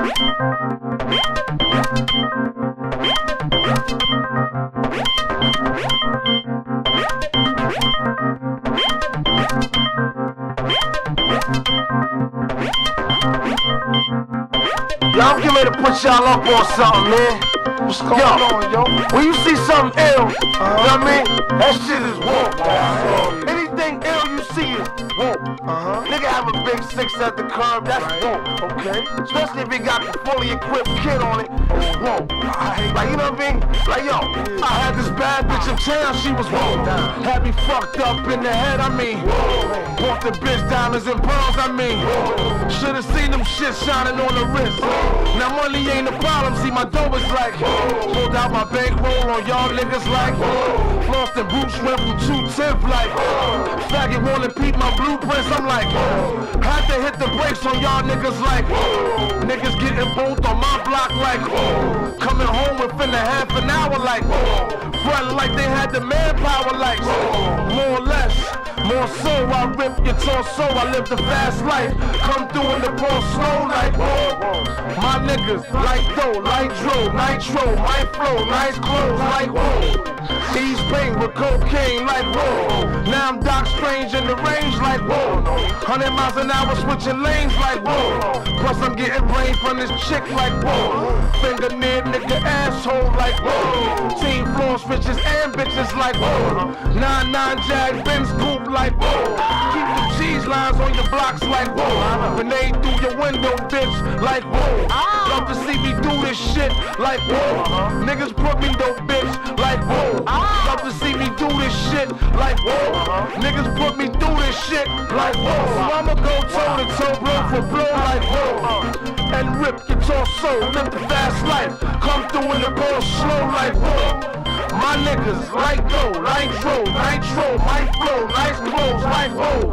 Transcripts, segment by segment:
Y'all get ready to put y'all up on something, man. What's going Yo, on, yo? when you see something ill, you know what I mean? That shit is woke. You see is woke. Uh-huh. Nigga have a big six at the curb, that's Right. woke. Okay. Especially if it got the fully equipped kid on it, it's woke. Like, you know what I mean? Like, yo, I had this bad bitch in town, she was woke. Had me fucked up in the head, I mean. whoa. Bought the bitch diamonds and pearls, I mean. Should've seen them shit shining on the wrist. Now money ain't a problem, see my dough is like. Pulled out my bankroll on y'all niggas like. Flossed and boots went from 210 like. Faggot wanna peep my blueprints, I'm like. Had to hit the brakes on y'all niggas like. Niggas getting both on my block like. Coming home within a half an hour like. Front like they had the manpower like. More or less. More so, I rip your torso, I live the fast life. Come through in the ball slow like whoa. Niggas, like dough, like dro, nitro, my flow, nice clothes, like whoa. East Bay with cocaine, like whoa. Now I'm Doc Strange in the range, like whoa. 100 miles an hour switching lanes, like whoa. Plus I'm getting brain from this chick, like whoa. Finger near nigga asshole, like whoa. Team floor switches like whoa. 9-9 Jag Benz coupe, like whoa. Keep the cheese lines on your blocks, like whoa. Grenade through your window, bitch, like whoa. Love to see me do this shit, like whoa. Niggas put me though, bitch, like whoa. Love to see me do this shit, like whoa. Niggas put me through this shit, like whoa. So I'ma go toe to toe, blow for blow, like whoa. And rip your torso, live the fast life. Come niggas, like go, nitro, nitro, my flow, nice clothes, like whoa.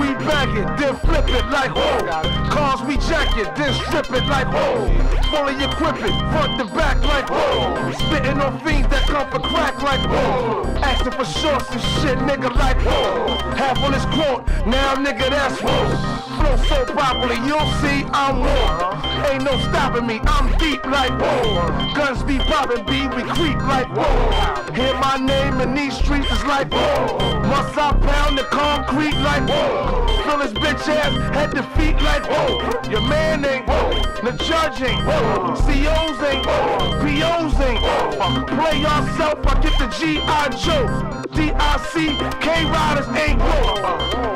We back it, then flip it like whoa. Cars we jack it, then strip it like whoa. Fully equip it, front to back like whoa. Spitting on fiends that come for crack like whoa. For shorts and shit, nigga like whoa. Half on this quote, now nigga that's whoa. Flow so properly, you'll see I'm whoa. Ain't no stopping me, I'm deep like whoa. Guns be popping, B, we creep like whoa. Hear my name in these streets is like whoa. Must I pound the concrete like whoa. Feel his bitch ass head to feet like whoa. Your man ain't whoa. The judge ain't whoa. COs ain't whoa. POs ain't whoa. Play yourself, I get the G.I. Joe. D.I.C. K-Riders ain't whoa.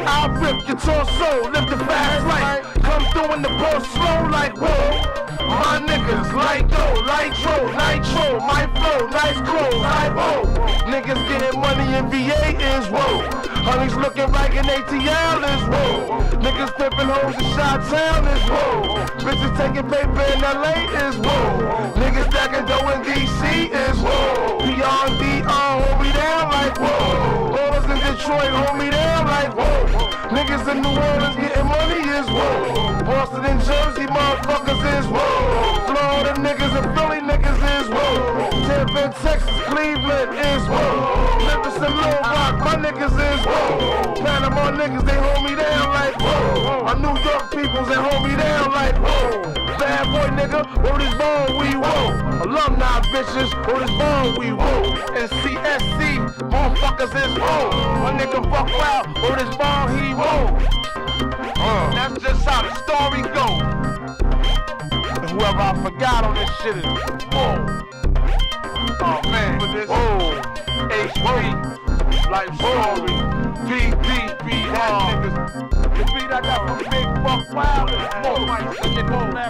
I'll rip your torso, live the fast life. Come through in the ball slow like whoa. My niggas, like dough, nitro, nitro, my flow, nice clothes, like whoa. Niggas getting money in VA is whoa. Honeys looking like an ATL is whoa. Niggas flipping hoes in Shot Town is whoa. Bitches taking paper in LA is whoa. Niggas stacking dough in DC is whoa. And DR hold me down like whoa. Ballers in Detroit hold me down like whoa. Niggas in New Orleans getting money is whoa. Boston and Jersey motherfuckers is whoa. Florida niggas and Philly niggas is whoa. Tampa and Texas, Cleveland is whoa. Memphis and Little Rock, my niggas is whoa. Panama niggas, they hold me down like whoa. My New York peoples, they hold me down like whoa. Bad boy nigga, word is born, we whoa. Alumni bitches, word is born, we whoa. And CSC, motherfuckers is whoa. My nigga fuck wild, word is born, he whoa. Shit is whoa. Oh man, for this whoa. HP, life story, BDB, that niggas. The beat I got from Big Buckwild is whoa.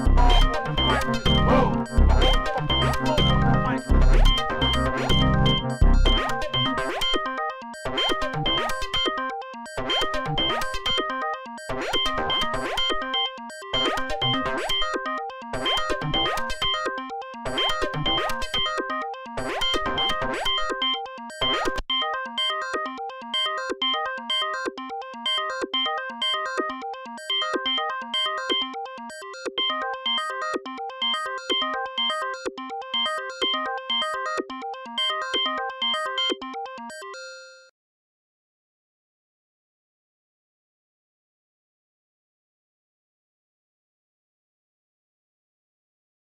Whoa.